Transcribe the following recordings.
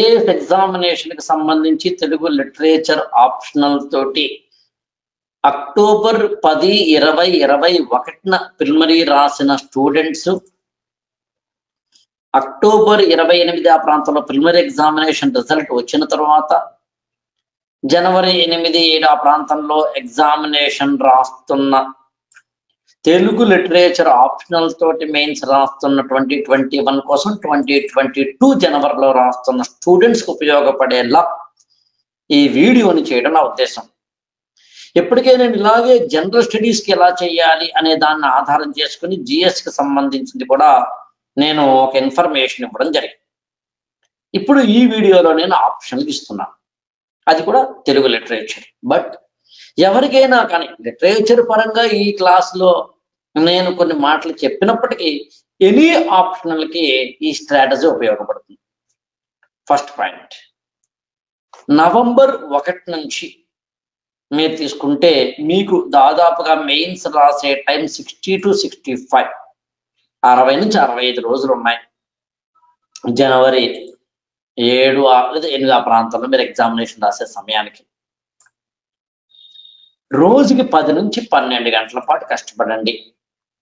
IAS ఎగ్జామినేషన్కి సంబంధించి Telugu literature optional తోటి అక్టోబర్ పది ఇరవై ఇరవై ఒకటిన ప్రిలిమరీ రాసిన స్టూడెంట్స్ అక్టోబర్ ఇరవై ఎనిమిది ఆ ప్రాంతంలో ప్రిలిమరీ ఎగ్జామినేషన్ రిజల్ట్ వచ్చిన తర్వాత జనవరి ఎనిమిది ఏడు ఆ ప్రాంతంలో ఎగ్జామినేషన్ రాస్తున్న తెలుగు లిటరేచర్ ఆప్షనల్ తోటి మెయిన్స్ రాస్తున్న ట్వంటీ ట్వంటీ వన్ కోసం ట్వంటీ ట్వంటీ టూ జనవరిలో రాస్తున్న స్టూడెంట్స్కి ఉపయోగపడేలా ఈ వీడియోని చేయడం నా ఉద్దేశం. ఇప్పటికే నేను ఇలాగే జనరల్ స్టడీస్కి ఎలా చేయాలి అనే దాన్ని ఆధారం చేసుకుని జిఎస్కి సంబంధించింది కూడా నేను ఒక ఇన్ఫర్మేషన్ ఇవ్వడం జరిగింది. ఇప్పుడు ఈ వీడియోలో నేను ఆప్షన్ ఇస్తున్నాను. అది కూడా తెలుగు లిటరేచర్. బట్ ఎవరికైనా కానీ లిటరేచర్ పరంగా ఈ క్లాస్లో నేను కొన్ని మాటలు చెప్పినప్పటికీ ఎనీ ఆప్షనల్కి ఈ స్ట్రాటజీ ఉపయోగపడుతుంది. ఫస్ట్ పాయింట్ నవంబర్ ఒకటి నుంచి మీరు తీసుకుంటే మీకు దాదాపుగా మెయిన్స్ రాసే time sixty to sixty five అరవై నుంచి అరవై ఐదు రోజులు ఉన్నాయి. జనవరి ఏడు ఆ- లేదా ఎనిమిది ఆ ప్రాంతంలో మీరు ఎగ్జామినేషన్ రాసే సమయానికి. రోజుకి పది నుంచి పన్నెండు గంటల పాటు కష్టపడండి.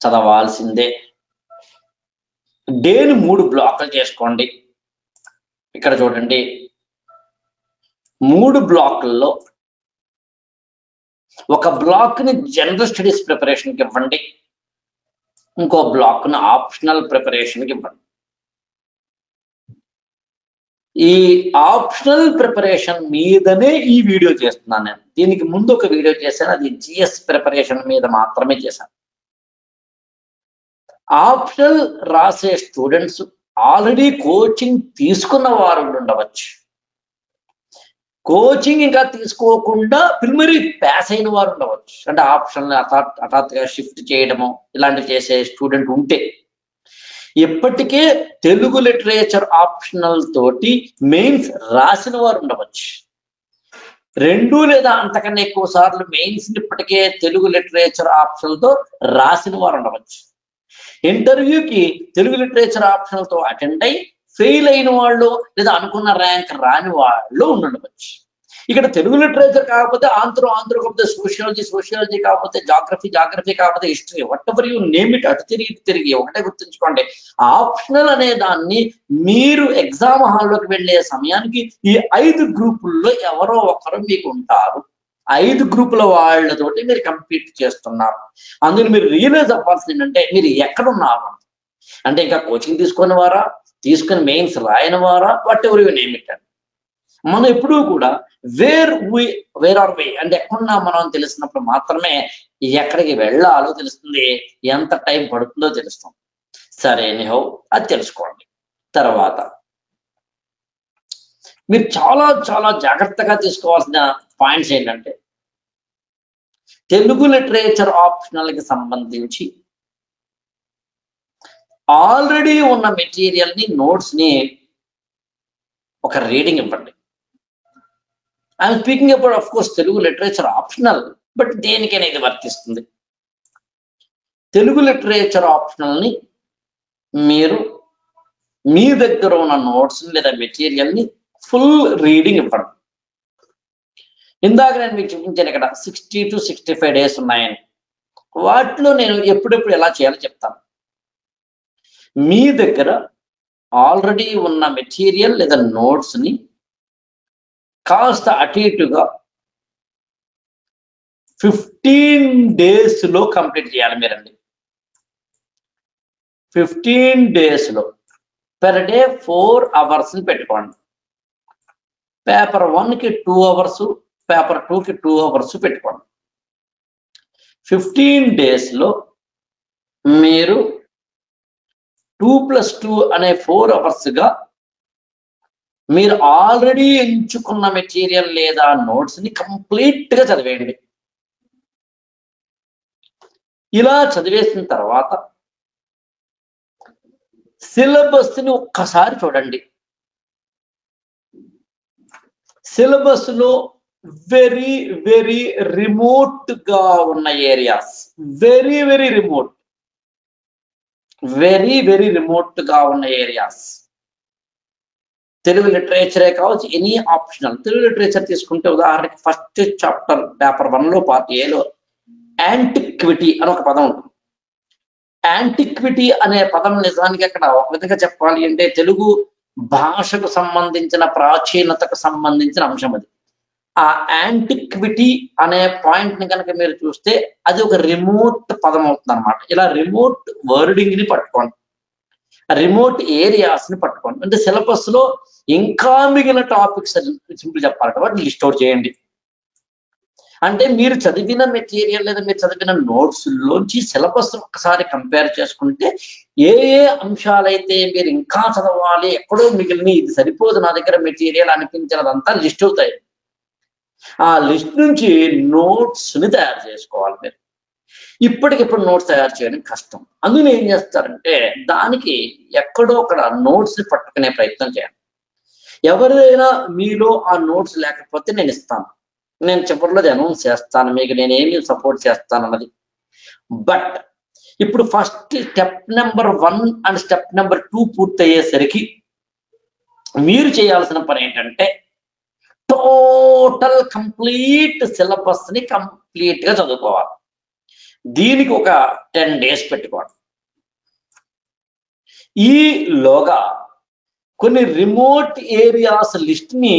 చదవాల్సిందే. డేని మూడు బ్లాక్లు చేసుకోండి. ఇక్కడ చూడండి. మూడు బ్లాకుల్లో ఒక బ్లాక్ని జనరల్ స్టడీస్ ప్రిపరేషన్కి ఇవ్వండి. ఇంకో బ్లాక్ను ఆప్షనల్ ప్రిపరేషన్కి ఇవ్వండి. ఈ ఆప్షనల్ ప్రిపరేషన్ మీదనే ఈ వీడియో చేస్తున్నాను నేను. దీనికి ముందు ఒక వీడియో చేశాను అది జిఎస్ ప్రిపరేషన్ మీద మాత్రమే చేశాను. ఆప్షనల్ రాసే స్టూడెంట్స్ ఆల్రెడీ కోచింగ్ తీసుకున్న వారు ఉండవచ్చు. కోచింగ్ ఇంకా తీసుకోకుండా ప్రిలిమరీ పాస్ అయిన వారు ఉండవచ్చు. అంటే ఆప్షన్ హఠాత్ హఠాత్తుగా షిఫ్ట్ చేయడము ఇలాంటివి చేసే స్టూడెంట్ ఉంటే. ఇప్పటికే తెలుగు లిటరేచర్ ఆప్షనల్ తోటి మెయిన్స్ రాసిన వారు ఉండవచ్చు. రెండు లేదా అంతకన్నా ఎక్కువ సార్లు మెయిన్స్ ఇప్పటికే తెలుగు లిటరేచర్ ఆప్షనల్తో రాసిన వారు ఉండవచ్చు. ఇంటర్వ్యూకి తెలుగు లిటరేచర్ ఆప్షన్లతో అటెండ్ అయి ఫెయిల్ అయిన వాళ్ళు లేదా అనుకున్న ర్యాంక్ రాని వాళ్ళు ఉండవచ్చు. ఇక్కడ తెలుగు లిటరేచర్ కాకపోతే ఆంధ్ర ఆంధ్ర కాకపోతే సోషియాలజీ సోషియాలజీ కాకపోతే జాగ్రఫీ జాగ్రఫీ కాకపోతే history whatever you name it అటు తిరిగి తిరిగి ఒకటే గుర్తుంచుకోండి. ఆప్షనల్ అనే దాన్ని మీరు ఎగ్జామ్ హాల్లోకి వెళ్ళే సమయానికి ఈ ఐదు గ్రూపుల్లో ఎవరో ఒకరు మీకు ఉంటారు. ఐదు గ్రూపుల వాళ్ళతోటి మీరు కంపీట్ చేస్తున్నారు. అందులో మీరు రియలైజ్ అవ్వాల్సింది ఏంటంటే మీరు ఎక్కడున్నారు? అంటే ఇంకా కోచింగ్ తీసుకుని వారా తీసుకుని మెయిన్స్ రాయని వారా వాట్ ఎవరు యూ నేమ్ ఇట్ మనం ఎప్పుడూ కూడా where we where are we అంటే ఎక్కడున్నా మనం తెలిసినప్పుడు మాత్రమే ఎక్కడికి వెళ్ళాలో తెలుస్తుంది ఎంత టైం పడుతుందో తెలుస్తుంది. సరే నిహో అది తెలుసుకోండి. తర్వాత మీరు చాలా చాలా జాగ్రత్తగా తీసుకోవాల్సిన పాయింట్స్ ఏంటంటే తెలుగు లిటరేచర్ ఆప్షనల్కి సంబంధించి ఆల్రెడీ ఉన్న మెటీరియల్ని నోట్స్ని ఒక రీడింగ్ ఇవ్వండి. I'm speaking about of course Telugu literature optional but దేనికైనా ఇది వర్తిస్తుంది? తెలుగు లిటరేచర్ ఆప్షనల్ని మీరు మీ దగ్గర ఉన్న నోట్స్ లేదా మెటీరియల్ని ఫుల్ రీడింగ్ ఇవ్వడం. ఇందాక నేను మీకు చూపించాను ఇక్కడ sixty to sixty five days ఉన్నాయని. వాటిలో నేను ఎప్పుడెప్పుడు ఎలా చేయాలో చెప్తాను. మీ దగ్గర ఆల్రెడీ ఉన్న మెటీరియల్ లేదా నోట్స్ని కాస్త అటు ఇటుగా ఫిఫ్టీన్ డేస్లో కంప్లీట్ చేయాలి మీరండి. ఫిఫ్టీన్ డేస్లో పెర్ డే ఫోర్ అవర్స్ని పెట్టుకోండి. పేపర్ వన్కి టూ అవర్స్ పేపర్ టూకి టూ అవర్స్ పెట్టుకోండి. ఫిఫ్టీన్ డేస్లో మీరు టూ ప్లస్ టూ అనే ఫోర్ అవర్స్గా మీరు ఆల్రెడీ ఎంచుకున్న మెటీరియల్ లేదా నోట్స్ని కంప్లీట్గా చదివేయండి ఇలా చదివేసిన తర్వాత సిలబస్ని ఒక్కసారి చూడండి. సిలబస్లో వెరీ వెరీ రిమోట్గా ఉన్న areas very very remote very very రిమోట్గా ఉన్న ఏరియాస్ తెలుగు లిటరేచరే కావచ్చు ఎనీ ఆప్షనల్. తెలుగు లిటరేచర్ తీసుకుంటే ఉదాహరణకి ఫస్ట్ చాప్టర్ పేపర్ వన్లో పార్ట్ ఏలో యాంటిక్విటీ అని ఒక పదం ఉంటుంది. యాంటిక్విటీ అనే పదం నిజానికి అక్కడ ఒక విధంగా చెప్పాలి అంటే తెలుగు భాషకు సంబంధించిన ప్రాచీనతకు సంబంధించిన అంశం అది. ఆ యాంటిక్విటీ అనే పాయింట్ని కనుక మీరు చూస్తే అది ఒక రిమోట్ పదం అవుతుంది అనమాట ఇలా రిమోట్ వర్డింగ్ని పట్టుకోండి. రిమోట్ ఏరియాస్ని పట్టుకోండి. అంటే సిలబస్లో ఇంకా మిగిలిన టాపిక్స్ సింపుల్ చెప్పాలంటే వాటిని లిస్ట్ అవుట్ చేయండి. అంటే మీరు చదివిన మెటీరియల్ లేదా మీరు చదివిన నోట్స్ లోంచి సిలబస్ ఒకసారి కంపేర్ చేసుకుంటే ఏ ఏ అంశాలైతే మీరు ఇంకా చదవాలి ఎక్కడో మిగిలిన ఇది సరిపోదు నా దగ్గర మెటీరియల్ అనిపించినదంతా లిస్ట్ అవుతాయి. ఆ లిస్ట్ నుంచి నోట్స్ని తయారు చేసుకోవాలి మీరు. ఇప్పటికిప్పుడు నోట్స్ తయారు చేయడం కష్టం. అందులో ఏం చేస్తారంటే దానికి ఎక్కడో అక్కడ నోట్స్ పట్టుకునే ప్రయత్నం చేయండి. ఎవరైనా మీలో ఆ నోట్స్ లేకపోతే నేను ఇస్తాను. నేను చివరిలో అనౌన్స్ చేస్తాను. మీకు నేను ఏమి సపోర్ట్ చేస్తాను అన్నది. బట్ ఇప్పుడు first step number one and step number two పూర్తయ్యేసరికి మీరు చేయాల్సిన పని ఏంటంటే టోటల్ కంప్లీట్ సిలబస్ని కంప్లీట్గా చదువుకోవాలి. దీనికి ఒక టెన్ డేస్ పెట్టుకోండి ఈలోగా కొన్ని రిమోట్ ఏరియాస్ లిస్ట్ని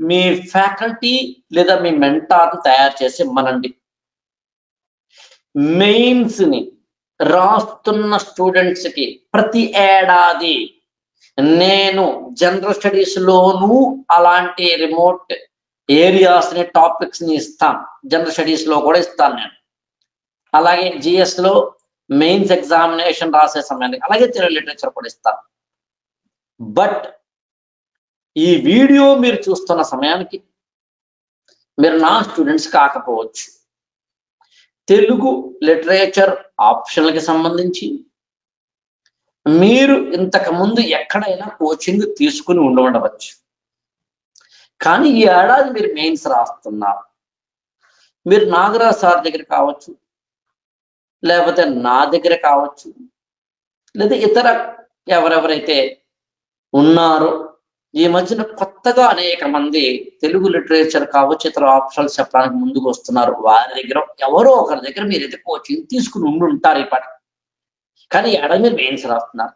మీ ఫ్యాకల్టీ లేదా మీ మెంటార్ తయారు చేసి ఇమ్మనండి. మెయిన్స్ని రాస్తున్న స్టూడెంట్స్కి ప్రతి ఏడాది నేను జనరల్ స్టడీస్ లోనూ అలాంటి రిమోట్ ఏరియాస్ని టాపిక్స్ని ఇస్తాను. జనరల్ స్టడీస్లో కూడా ఇస్తాను నేను. అలాగే జిఎస్లో మెయిన్స్ ఎగ్జామినేషన్ రాసే సమయానికి అలాగే తెలుగు లిటరేచర్ కూడా ఇస్తాను. బట్ ఈ వీడియో మీరు చూస్తున్న సమయానికి మీరు నా స్టూడెంట్స్ కాకపోవచ్చు. తెలుగు లిటరేచర్ ఆప్షన్లకి సంబంధించి మీరు ఇంతకు ముందు ఎక్కడైనా కోచింగ్ తీసుకుని ఉండవచ్చు కానీ ఈ ఏడాది మీరు మెయిన్స్ రాస్తున్నారు. మీరు నాగరాజ్ సార్ దగ్గర కావచ్చు లేకపోతే నా దగ్గర కావచ్చు లేదా ఇతర ఎవరెవరైతే ఉన్నారు. ఈ మధ్యన కొత్తగా అనేక మంది తెలుగు లిటరేచర్ కావచ్చు ఇతర ఆప్షన్స్ చెప్పడానికి ముందుకు వస్తున్నారు. వారి దగ్గర ఎవరో ఒకరి దగ్గర మీరు మీరైతే కోచింగ్ తీసుకుని ఉండి ఉంటారు ఈ కానీ ఎడ మీరు మెయిన్స్ రాస్తున్నారు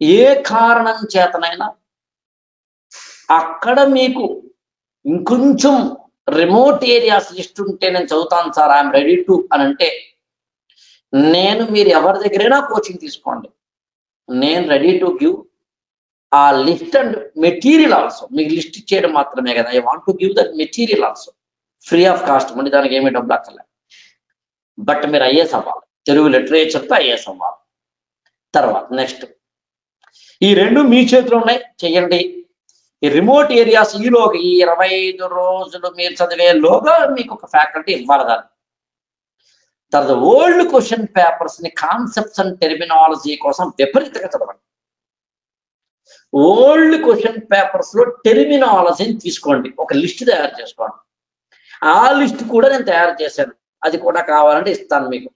ఏ కారణం చేతనైనా అక్కడ మీకు ఇంకొంచెం రిమోట్ ఏరియాస్ లిస్ట్ ఉంటే నేను చదువుతాను సార్ ఐఎమ్ రెడీ టు అని అంటే నేను మీరు ఎవరి దగ్గరైనా కోచింగ్ తీసుకోండి. నేను ready to give a list and material also మీకు లిస్ట్ ఇచ్చేయడం మాత్రమే కదా. I want to give that material also. Free of cost మళ్ళీ దానికి ఏమీ డబ్బులు అక్కర్లే. బట్ మీరు ఐఏఎస్ అవ్వాలి. తెలుగు లిటరేచర్తో ఐఏఎస్ అవ్వాలి. తర్వాత నెక్స్ట్. ఈ రెండు మీ చేతిలో ఉన్నాయి. చెయ్యండి. ఈ రిమోట్ ఏరియాస్ ఈలోగా ఈ ఇరవై ఐదు రోజులు మీరు చదివే లోగా మీకు ఒక ఫ్యాకల్టీ ఇవ్వాలి దాన్ని. తర్వాత ఓల్డ్ క్వశ్చన్ పేపర్స్ని కాన్సెప్ట్స్ అండ్ టెర్మినాలజీ కోసం విపరీతంగా చదవండి. ఓల్డ్ క్వశ్చన్ పేపర్స్లో టెర్మినాలజీని తీసుకోండి. ఒక లిస్ట్ తయారు చేసుకోండి. ఆ లిస్ట్ కూడా నేను తయారు చేశాను. అది కూడా కావాలంటే ఇస్తాను మీకు.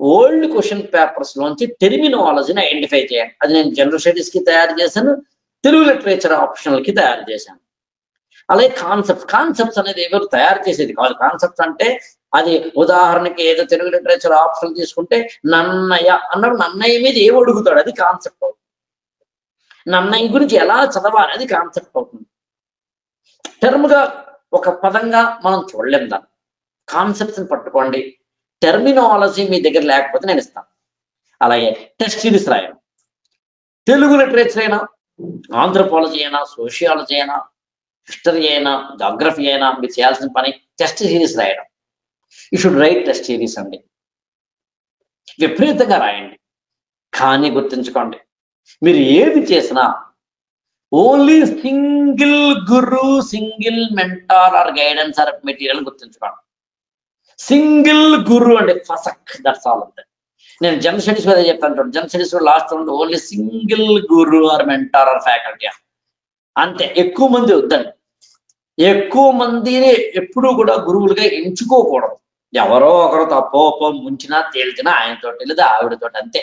ఓల్డ్ క్వశ్చన్ పేపర్స్ లోంచి టెర్మినాలజీని ఐడెంటిఫై చేయండి. అది నేను జనరల్ స్టడీస్కి తయారు చేశాను. తెలుగు లిటరేచర్ ఆప్షనల్కి తయారు చేశాను. అలాగే కాన్సెప్ట్స్. కాన్సెప్ట్స్ అనేది ఎవరు తయారు చేసేది కాదు. కాన్సెప్ట్స్ అంటే అది ఉదాహరణకి ఏదో తెలుగు లిటరేచర్ ఆప్షన్ తీసుకుంటే నన్నయ్య అన్నాడు. నన్నయ్య మీద ఏం అడుగుతాడు? అది కాన్సెప్ట్. అవుతుంది నన్నయ్య గురించి ఎలా చదవాలి? అది కాన్సెప్ట్ అవుతుంది. టర్మ్గా ఒక పదంగా మనం చూడలేం దాన్ని. కాన్సెప్ట్స్ని పట్టుకోండి. టెర్మినాలజీ మీ దగ్గర లేకపోతే నేను ఇస్తాను. అలాగే టెస్ట్ సిరీస్ రాయడం. తెలుగు లిటరేచర్ అయినా ఆంధ్రపాలజీ అయినా సోషియాలజీ అయినా హిస్టరీ అయినా జాగ్రఫీ అయినా మీరు చేయాల్సిన పని టెస్ట్ సిరీస్ రాయడం. You should write test series అండి. విపరీతంగా రాయండి. కానీ గుర్తుంచుకోండి. మీరు ఏది చేసినా only single guru single mentor or guidance or material గుర్తుంచుకోండి. సింగిల్ గురు అండి ఫసక్ దట్స్ ఆల్ అంతే. నేను జనరల్ స్టడీస్ మీద చెప్తాను general studies last only single guru or mentor or faculty అంతే ఎక్కువ మంది వద్దండి. ఎక్కువ మందిని ఎప్పుడూ కూడా గురువులుగా ఎంచుకోకూడదు. ఎవరో ఒకరు తప్పో ముంచినా తేల్చినా ఆయనతోటి లేదా ఆవిడతోటి అంతే.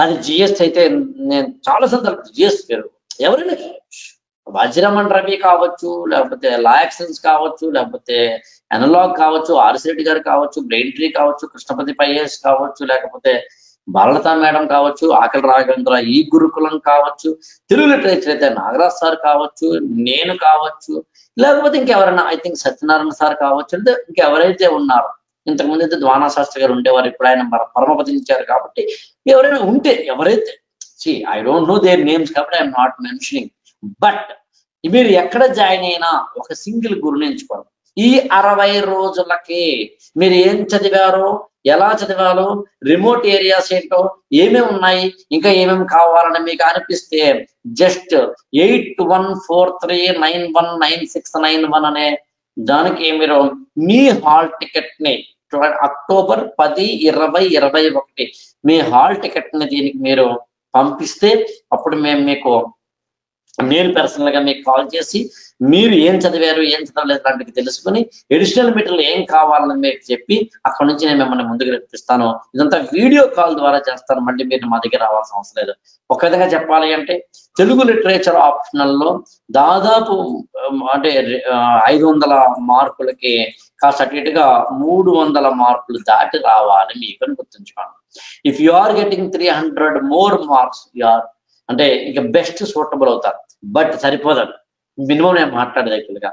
అది జిఎస్టీ అయితే నేను చాలా సందర్భాలు జిఎస్ పేరు ఎవరైనా వజ్రమన్ రవి కావచ్చు లేకపోతే లాయాక్సన్స్ కావచ్చు లేకపోతే అనలాగ్ కావచ్చు ఆర్సి రెడ్డి గారు కావచ్చు బ్రెయిన్ ట్రీ కావచ్చు కృష్ణపతి పైఎస్ కావచ్చు లేకపోతే బాలత మేడం కావచ్చు ఆకలి రాఘవేంద్ర ఈ గురుకులం కావచ్చు తెలుగు లిటరేచర్ అయితే నాగరాజ్ సార్ కావచ్చు నేను కావచ్చు లేకపోతే ఇంకెవరైనా ఐ థింక్ సత్యనారాయణ సార్ కావచ్చు అంటే ఇంకెవరైతే ఉన్నారో ఇంతకుముందు అయితే ద్వానాశాస్త్రి గారు ఉండేవారు ఇప్పుడు ఆయన పరమపతించారు కాబట్టి ఎవరైనా ఉంటే ఎవరైతే see I don't know their names కాబట్టి ఐఎమ్ నాట్ మెన్షనింగ్ బట్ మీరు ఎక్కడ జాయిన్ అయినా ఒక సింగిల్ గురుని ఎంచుకోవడం. ఈ అరవై రోజులకి మీరు ఏం చదివారో ఎలా చదివాలో రిమోట్ ఏరియాస్ ఏంటో ఏమేమి ఉన్నాయి ఇంకా ఏమేమి కావాలని మీకు అనిపిస్తే just eight one four three nine one nine six nine one అనే దానికి మీరు మీ హాల్ టికెట్ని అక్టోబర్ పది ఇరవై ఇరవై ఒకటి. మీ హాల్ టికెట్ని దీనికి మీరు పంపిస్తే అప్పుడు మేము మీకు నేను పర్సనల్గా మీకు కాల్ చేసి మీరు ఏం చదివారు ఏం చదవలేదు లాంటివి తెలుసుకుని ఎడిషనల్ మెటీరియల్ ఏం కావాలని మీకు చెప్పి అక్కడ నుంచి నేను మిమ్మల్ని ముందుకు రప్పిస్తాను ఇదంతా వీడియో కాల్ ద్వారా చేస్తాను. మళ్ళీ మీరు మా దగ్గర రావాల్సిన అవసరం లేదు. ఒక విధంగా చెప్పాలి అంటే తెలుగు లిటరేచర్ ఆప్షనల్లో దాదాపు అంటే ఐదు వందల మార్కులకి కాస్త అటు ఇటుగా మూడు వందల మార్కులు దాటి రావాలి మీకు అని గుర్తుంచుకోండి. If you are getting three hundred more marks you are అంటే ఇక బెస్ట్ సూటబుల్ అవుతారు. బట్ సరిపోదండి. మినిమం నేను మాట్లాడేది యాక్చువల్గా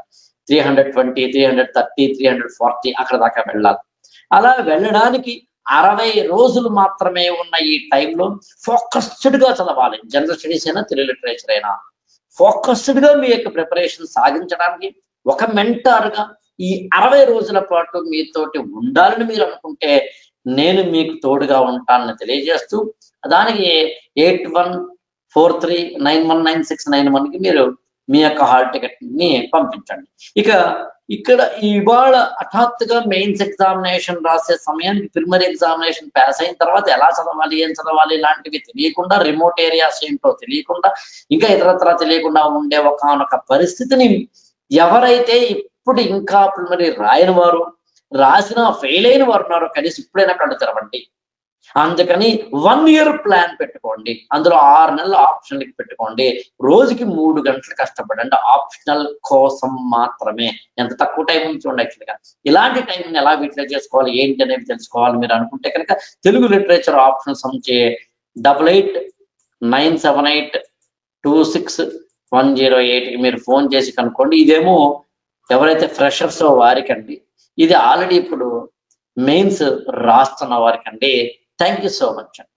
three hundred twenty three hundred thirty three hundred forty అక్కడ దాకా వెళ్ళాలి. అలా వెళ్ళడానికి అరవై రోజులు మాత్రమే ఉన్న ఈ టైంలో ఫోకస్డ్గా చదవాలి. జనరల్ స్టడీస్ అయినా తెలుగు లిటరేచర్ అయినా. ఫోకస్డ్గా మీ యొక్క ప్రిపరేషన్ సాగించడానికి ఒక మెంటర్గా ఈ అరవై రోజుల పాటు మీతోటి ఉండాలని మీరు అనుకుంటే నేను మీకు తోడుగా ఉంటానని తెలియజేస్తూ దానికి eight one four three nine one nine six nine వన్కి మీరు మీ యొక్క హాల్ టికెట్ని పంపించండి. ఇక ఇక్కడ ఇవాళ హఠాత్తుగా మెయిన్స్ ఎగ్జామినేషన్ రాసే సమయానికి ప్రిమరీ ఎగ్జామినేషన్ పాస్ అయిన తర్వాత ఎలా చదవాలి ఏం చదవాలి ఇలాంటివి తెలియకుండా రిమోట్ ఏరియాస్ ఏంటో తెలియకుండా ఇంకా ఇతరత్ర తెలియకుండా ఉండే ఒక పరిస్థితిని ఎవరైతే ఇప్పుడు ఇంకా మరి రాయని వారు రాసిన ఫెయిల్ అయిన వారు ఉన్నారు. కనీసం ఇప్పుడైనా కళ్ళు తెరవండి. అందుకని వన్ ఇయర్ ప్లాన్ పెట్టుకోండి. అందులో ఆరు నెలల ఆప్షన్లకి పెట్టుకోండి. రోజుకి మూడు గంటలు కష్టపడండి. ఆప్షనల్ కోసం మాత్రమే. ఎంత తక్కువ టైం ఉంచండి యాక్చువల్గా ఇలాంటి టైంని ఎలా యూటిలైజ్ చేసుకోవాలి? ఏంటి అనేది తెలుసుకోవాలి మీరు అనుకుంటే కనుక Telugu literature option సంచే double eight nine seven eight two six one zero eight మీరు ఫోన్ చేసి కనుక్కోండి. ఇదేమో ఎవరైతే ఫ్రెషర్స్ వారికండి. ఇది ఆల్రెడీ ఇప్పుడు మెయిన్స్ రాస్తున్న వారికండి. థ్యాంక్ యూ సో మచ్ అండి.